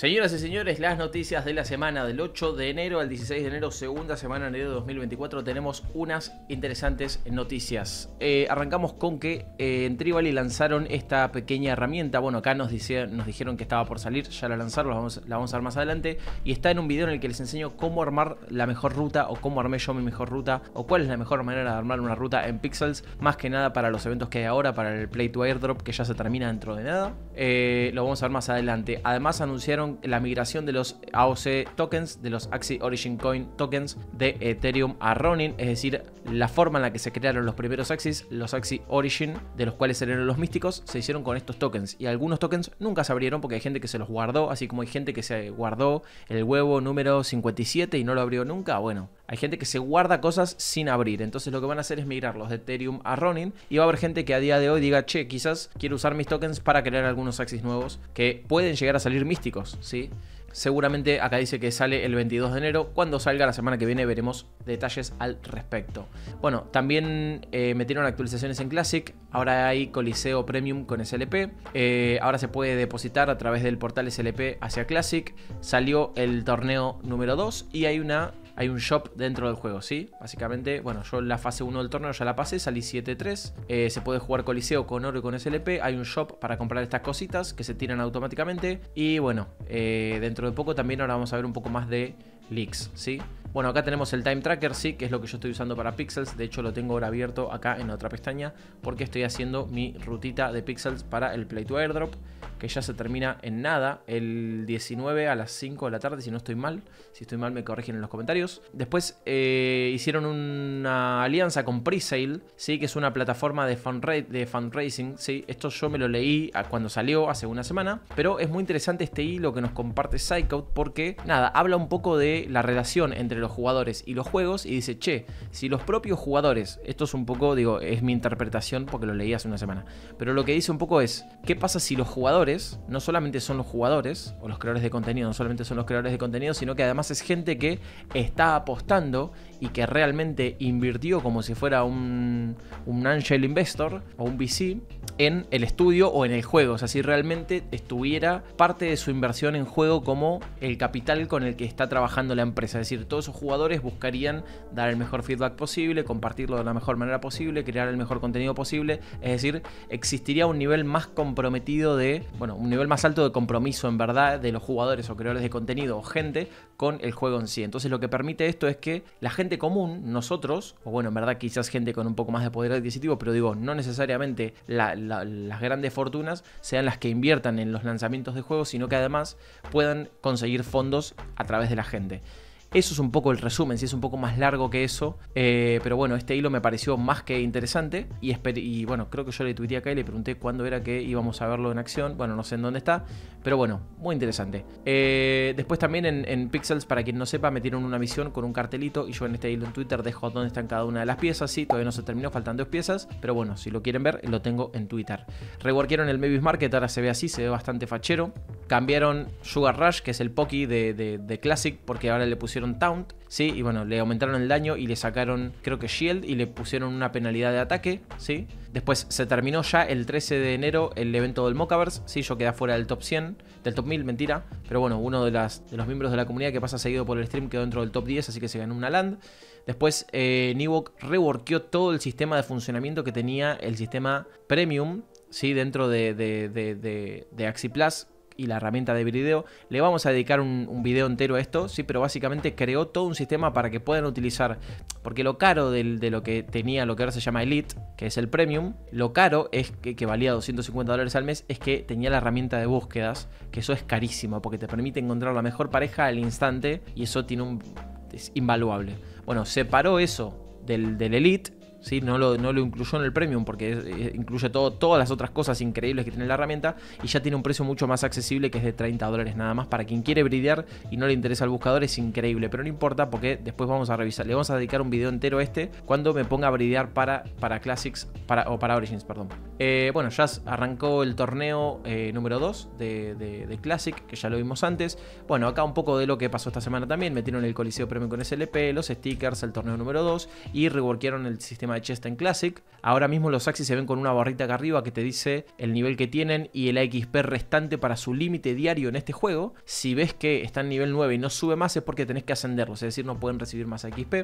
Señoras y señores, las noticias de la semana del 8 de enero al 16 de enero, segunda semana de enero de 2024, tenemos unas interesantes noticias. Eh, arrancamos con que eh, en Trivali lanzaron esta pequeña herramienta. Bueno, acá nos, dijeron que estaba por salir, ya la lanzaron, la vamos, la vamos a ver más adelante. Y está en un video en el que les enseño cómo armar la mejor ruta o cómo armé yo mi mejor ruta o cuál es la mejor manera de armar una ruta en Pixels, más que nada para los eventos que hay ahora, para el Play to Airdrop que ya se termina dentro de nada. Eh, lo vamos a ver más adelante. Además anunciaron la migración de los AOC tokens, de los Axie Origin Coin tokens de Ethereum a Ronin, es decir, la forma en la que se crearon los primeros Axis, los Axie Origin, de los cuales eran los místicos, se hicieron con estos tokens. Y algunos tokens nunca se abrieron porque hay gente que se los guardó, así como hay gente que se guardó el huevo número 57 y no lo abrió nunca. Bueno, hay gente que se guarda cosas sin abrir. Entonces lo que van a hacer es migrarlos de Ethereum a Ronin. Y va a haber gente que a día de hoy diga, che, quizás quiero usar mis tokens para crear algunos Axis nuevos que pueden llegar a salir místicos. ¿sí? Seguramente acá dice que sale el 22 de enero. Cuando salga la semana que viene veremos detalles al respecto. Bueno, también eh, metieron actualizaciones en Classic. Ahora hay Coliseo Premium con SLP. Eh, ahora se puede depositar a través del portal SLP hacia Classic. Salió el torneo número 2 y hay una hay un shop dentro del juego, ¿sí? Básicamente, bueno, yo la fase 1 del torneo ya la pasé, salí 7-3. Eh, se puede jugar Coliseo con oro y con SLP. Hay un shop para comprar estas cositas que se tiran automáticamente. Y bueno, eh, dentro de poco también ahora vamos a ver un poco más de leaks, ¿sí? Bueno, acá tenemos el Time Tracker, sí, que es lo que yo estoy usando para Pixels. De hecho, lo tengo ahora abierto acá en otra pestaña porque estoy haciendo mi rutita de Pixels para el Play to Airdrop que ya se termina en nada, el 19 a las 5 de la tarde, si no estoy mal. Si estoy mal, me corrigen en los comentarios. Después eh, hicieron una alianza con Presale, ¿sí? que es una plataforma de, de fundraising. ¿sí? Esto yo me lo leí cuando salió hace una semana, pero es muy interesante este hilo que nos comparte Psycho porque, nada, habla un poco de la relación entre los jugadores y los juegos y dice, che, si los propios jugadores, esto es un poco, digo, es mi interpretación porque lo leí hace una semana, pero lo que dice un poco es, ¿qué pasa si los jugadores no solamente son los jugadores o los creadores de contenido, no solamente son los creadores de contenido, sino que además es gente que está apostando y que realmente invirtió como si fuera un, un angel investor o un VC en el estudio o en el juego. O sea, si realmente estuviera parte de su inversión en juego como el capital con el que está trabajando la empresa. Es decir, todos esos jugadores buscarían dar el mejor feedback posible, compartirlo de la mejor manera posible, crear el mejor contenido posible. Es decir, existiría un nivel más comprometido de, bueno, un nivel más alto de compromiso en verdad de los jugadores o creadores de contenido o gente con el juego en sí. Entonces lo que permite esto es que la gente común, nosotros, o bueno, en verdad quizás gente con un poco más de poder adquisitivo, pero digo, no necesariamente las grandes fortunas sean las que inviertan en los lanzamientos de juegos, sino que además puedan conseguir fondos a través de la gente. Eso es un poco el resumen, si es un poco más largo que eso. Eh, pero bueno, este hilo me pareció más que interesante. Y, y bueno, creo que yo le tuiteé acá y le pregunté cuándo era que íbamos a verlo en acción. Bueno, no sé en dónde está. Pero bueno, muy interesante. Eh, después también en, Pixels, para quien no sepa, metieron una misión con un cartelito. Y yo en este hilo en Twitter dejo dónde están cada una de las piezas. Sí, todavía no se terminó, faltan dos piezas. Pero bueno, si lo quieren ver, lo tengo en Twitter. Reworkieron el Mavis Market, ahora se ve así, se ve bastante fachero. Cambiaron Sugar Rush, que es el Poki de, de Classic, porque ahora le pusieron Taunt, ¿sí? Y bueno, le aumentaron el daño y le sacaron, creo que Shield, y le pusieron una penalidad de ataque, ¿sí? Después se terminó ya el 13 de enero el evento del Mocaverse, ¿sí? Yo quedé fuera del top 100, del top 1000, mentira. Pero bueno, uno de, las, de los miembros de la comunidad que pasa seguido por el stream quedó dentro del top 10, así que se ganó una land. Después, eh, Newok reworkó todo el sistema de funcionamiento que tenía el sistema Premium, ¿sí? Dentro de, de, de, de Axi Plus y la herramienta de video. Le vamos a dedicar un, video entero a esto, sí, pero básicamente creó todo un sistema para que puedan utilizar, porque lo caro de lo que tenía, lo que ahora se llama Elite, que es el Premium, lo caro es que, valía 250 dólares al mes, es que tenía la herramienta de búsquedas, que eso es carísimo, porque te permite encontrar la mejor pareja al instante y eso tiene un... es invaluable. Bueno, separó eso del, del Elite ¿sí? no, lo, no lo incluyó en el premium porque eh, incluye todo, todas las otras cosas increíbles que tiene la herramienta y ya tiene un precio mucho más accesible que es de 30 dólares nada más. Para quien quiere bridear y no le interesa el buscador es increíble, pero no importa porque después vamos a revisar. Le vamos a dedicar un video entero a este cuando me ponga a bridear para, para Classics para, o para Origins, perdón. Eh, bueno, ya arrancó el torneo eh, número 2 de, de, Classic, que ya lo vimos antes. Bueno, acá un poco de lo que pasó esta semana también. Metieron el Coliseo Premium con SLP, los stickers, el torneo número 2 y reworkearon el sistema sistema de Chest en Classic. Ahora mismo los Axis se ven con una barrita acá arriba que te dice el nivel que tienen y el XP restante para su límite diario en este juego. Si ves que está en nivel 9 y no sube más es porque tenés que ascenderlos, es decir, no pueden recibir más XP.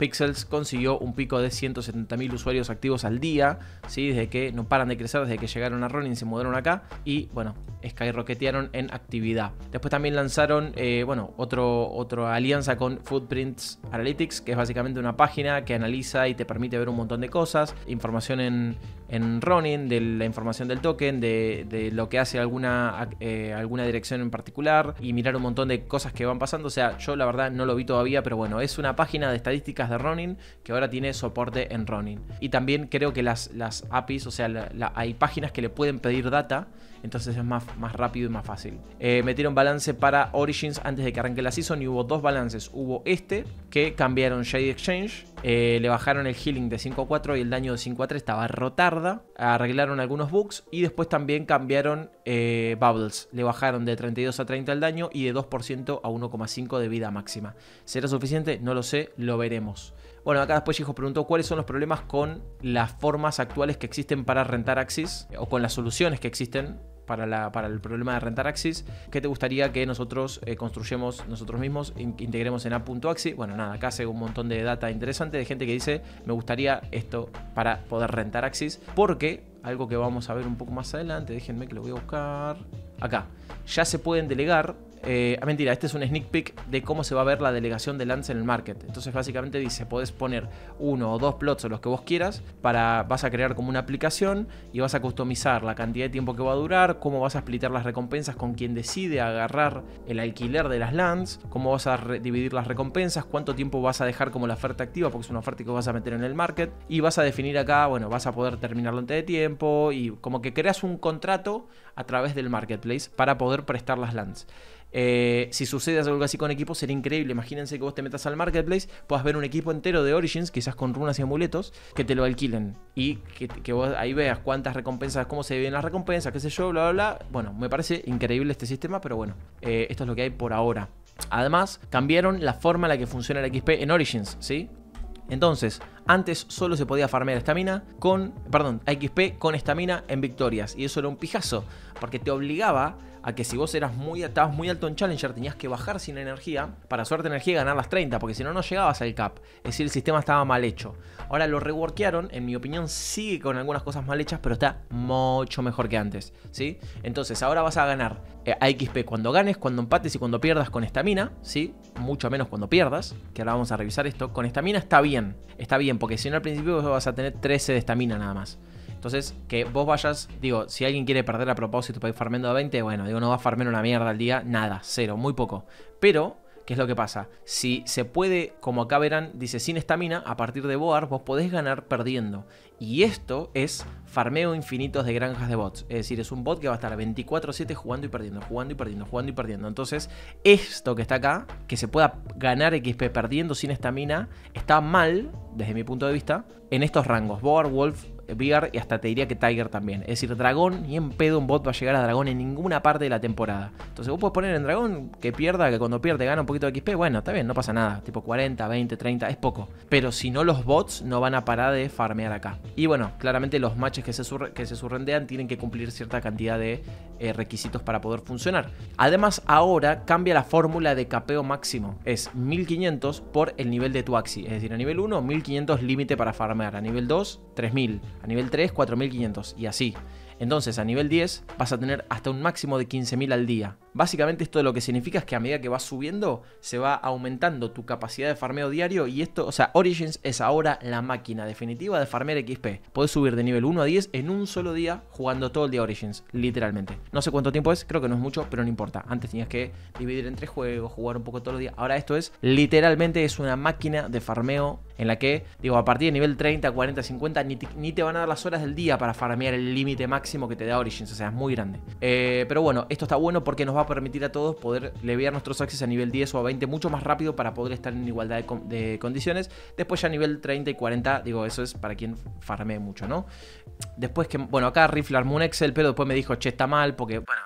Pixels consiguió un pico de 170.000 usuarios activos al día, ¿sí? desde que no paran de crecer, desde que llegaron a Ronin, se mudaron acá y bueno, skyrocketearon en actividad. Después también lanzaron, eh, bueno, otro, otra alianza con Footprints Analytics, que es básicamente una página que analiza y te permite ver un montón de cosas, información en, en Ronin, de la información del token, de, lo que hace alguna, eh, alguna dirección en particular y mirar un montón de cosas que van pasando. O sea, yo la verdad no lo vi todavía, pero bueno, es una página de estadísticas de Ronin que ahora tiene soporte en Ronin. Y también creo que las, las APIs, o sea, hay páginas que le pueden pedir data entonces es más, más rápido y más fácil. Eh, metieron balance para Origins antes de que arranque la season y hubo dos balances. Hubo este que cambiaron Shade Exchange, eh, le bajaron el healing de 5 a 4 y el daño de 5 a 3 estaba rotarda, arreglaron algunos bugs y después también cambiaron eh, Bubbles, le bajaron de 32 a 30 el daño y de 2% a 1,5 de vida máxima. ¿Será suficiente? No lo sé, lo veremos. Bueno, acá después Hijo preguntó cuáles son los problemas con las formas actuales que existen para rentar Axis o con las soluciones que existen para, el problema de rentar Axis. ¿Qué te gustaría que nosotros eh, construyamos nosotros mismos, integremos en app.axis? Bueno, nada, acá hace un montón de data interesante de gente que dice, me gustaría esto para poder rentar Axis, porque algo que vamos a ver un poco más adelante, déjenme que lo voy a buscar. Acá, ya se pueden delegar eh, ah, mentira, este es un sneak peek de cómo se va a ver la delegación de Lance en el market. Entonces, básicamente dice: podés poner uno o dos plots o los que vos quieras. Para, vas a crear como una aplicación y vas a customizar la cantidad de tiempo que va a durar, cómo vas a splitar las recompensas con quien decide agarrar el alquiler de las lands, cómo vas a dividir las recompensas, cuánto tiempo vas a dejar como la oferta activa, porque es una oferta que vas a meter en el market. Y vas a definir acá, bueno, vas a poder terminarlo antes de tiempo y como que creas un contrato a través del marketplace para poder prestar las lands. Eh, si sucede algo así con equipos, sería increíble. Imagínense que vos te metas al marketplace, puedas ver un equipo entero de Origins, quizás con runas y amuletos, que te lo alquilen. Y que, vos ahí veas cuántas recompensas, cómo se ven las recompensas, qué sé yo, bla, bla, bla. Bueno, me parece increíble este sistema, pero bueno, eh, esto es lo que hay por ahora. Además, cambiaron la forma en la que funciona el XP en Origins, ¿sí? Entonces, antes solo se podía farmear estamina con, perdón, XP con estamina en victorias. Y eso era un pijazo, porque te obligaba a que si vos eras muy, estabas muy alto en Challenger, tenías que bajar sin energía para suerte energía y ganar las 30, porque si no, no llegabas al cap. Es decir, el sistema estaba mal hecho. Ahora lo reworkearon, en mi opinión, sigue con algunas cosas mal hechas, pero está mucho mejor que antes. ¿sí? Entonces, ahora vas a ganar eh, XP cuando ganes, cuando empates y cuando pierdas con estamina, ¿sí? Mucho menos cuando pierdas, que ahora vamos a revisar esto. Con estamina está bien, está bien, porque si no al principio vas a tener 13 de estamina nada más. Entonces, que vos vayas, digo, si alguien quiere perder a propósito para ir farmeando a 20, bueno, digo, no va a farmear una mierda al día, nada, cero, muy poco. Pero, ¿qué es lo que pasa? Si se puede, como acá verán, dice sin estamina, a partir de Boar, vos podés ganar perdiendo. Y esto es farmeo infinitos de granjas de bots. Es decir, es un bot que va a estar 24-7 jugando y perdiendo, jugando y perdiendo, jugando y perdiendo. Entonces, esto que está acá, que se pueda ganar XP perdiendo sin estamina, está mal, desde mi punto de vista, en estos rangos. Boar, Wolf, Bear y hasta te diría que Tiger también. Es decir, Dragón, ni en pedo un bot va a llegar a Dragón en ninguna parte de la temporada. Entonces vos puedes poner en Dragón que pierda, que cuando pierde gana un poquito de XP. Bueno, está bien, no pasa nada. Tipo 40, 20, 30, es poco. Pero si no, los bots no van a parar de farmear acá. Y bueno, claramente los matches que se, que se surrendean tienen que cumplir cierta cantidad de eh, requisitos para poder funcionar. Además, ahora cambia la fórmula de capeo máximo. Es 1500 por el nivel de tu Axi. Es decir, a nivel 1, 1500 límite para farmear. A nivel 2, 3000. A nivel 3, 4500. Y así. Entonces, a nivel 10 vas a tener hasta un máximo de 15.000 al día. Básicamente esto lo que significa es que a medida que vas subiendo, se va aumentando tu capacidad de farmeo diario y esto, o sea, Origins es ahora la máquina definitiva de farmear XP. Puedes subir de nivel 1 a 10 en un solo día jugando todo el día Origins, literalmente. No sé cuánto tiempo es, creo que no es mucho, pero no importa. Antes tenías que dividir en tres juegos, jugar un poco todos los días. Ahora esto es, literalmente es una máquina de farmeo en la que, digo, a partir de nivel 30, 40, 50, ni ni te van a dar las horas del día para farmear el límite máximo que te da Origins, o sea, es muy grande. Eh, pero bueno, esto está bueno porque nos va a permitir a todos poder leviar nuestros access a nivel 10 o a 20 mucho más rápido para poder estar en igualdad de, condiciones. Después ya a nivel 30 y 40, digo, eso es para quien farmee mucho, ¿no? Después que, bueno, acá Rifle armó un Excel, pero después me dijo, che, está mal porque, bueno.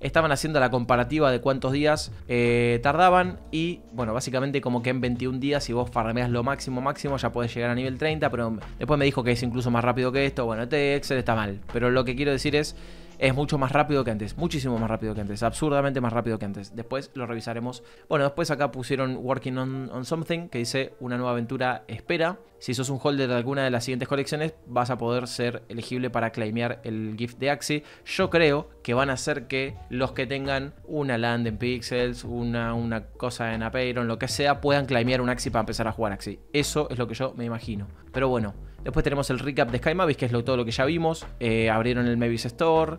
Estaban haciendo la comparativa de cuántos días eh, tardaban y bueno, básicamente como que en 21 días si vos farmeas lo máximo máximo ya podés llegar a nivel 30, pero después me dijo que es incluso más rápido que esto, bueno, este Excel está mal, pero lo que quiero decir es es mucho más rápido que antes, muchísimo más rápido que antes, absurdamente más rápido que antes. Después lo revisaremos. Bueno, después acá pusieron Working on, Something, que dice una nueva aventura espera. Si sos un holder de alguna de las siguientes colecciones, vas a poder ser elegible para claimear el gift de Axie. Yo creo que van a hacer que los que tengan una land en Pixels, una, una cosa en Apeiron, lo que sea, puedan claimear un Axie para empezar a jugar Axie. Eso es lo que yo me imagino. Pero bueno, Después tenemos el recap de Sky Mavis, que es lo, todo lo que ya vimos. Eh, abrieron el Mavis Store,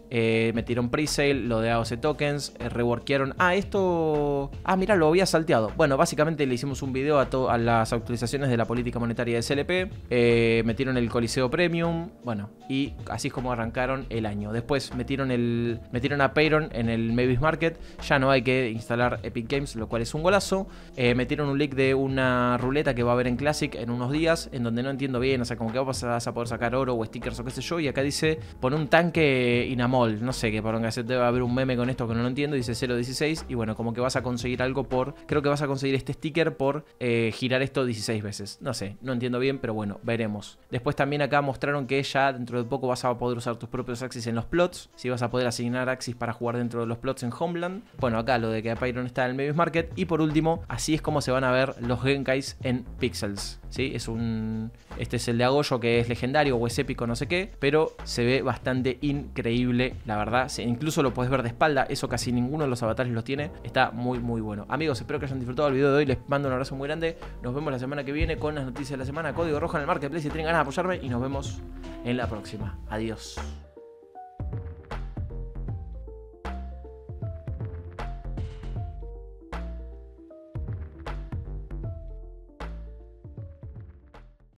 eh, metieron presale, lo de AOC tokens, eh, reworkearon. Ah, esto. Ah, mira, lo había salteado. Bueno, básicamente le hicimos un video a, a las actualizaciones de la política monetaria de SLP. Eh, metieron el Coliseo Premium. Bueno, y así es como arrancaron el año. Después metieron el. Metieron a Payron en el Mavis Market. Ya no hay que instalar Epic Games, lo cual es un golazo. metieron un leak de una ruleta que va a haber en Classic en unos días. En donde no entiendo bien. O sea, como que vas a, poder sacar oro o stickers o qué sé yo. Y acá dice: pon un tanque no sé qué por se debe haber un meme con esto que no lo entiendo, dice 0.16 y bueno, como que vas a conseguir algo por, creo que vas a conseguir este sticker por eh, girar esto 16 veces. No sé, no entiendo bien, pero bueno, veremos. Después también acá mostraron que ya dentro de poco vas a poder usar tus propios axis en los plots, si vas a poder asignar axis para jugar dentro de los plots en Homeland. Bueno, acá lo de que Pyron está en el Mavis Market y por último, así es como se van a ver los Genkais en Pixels. ¿sí? Es un este es el de Agoyo que es legendario o es épico, no sé qué, pero se ve bastante increíble la verdad. Incluso lo puedes ver de espalda, eso casi ninguno de los avatares los tiene. Está muy, muy bueno. Amigos, espero que hayan disfrutado el video de hoy. Les mando un abrazo muy grande. Nos vemos la semana que viene con las noticias de la semana. Código rojo en el marketplace si tienen ganas de apoyarme. Y nos vemos en la próxima. Adiós.